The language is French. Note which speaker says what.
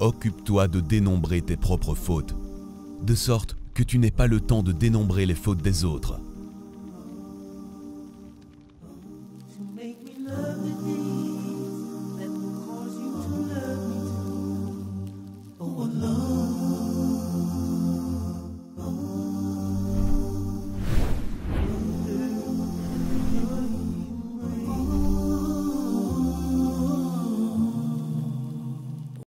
Speaker 1: occupe-toi de dénombrer tes propres fautes, de sorte que tu n'aies pas le temps de dénombrer les fautes des autres.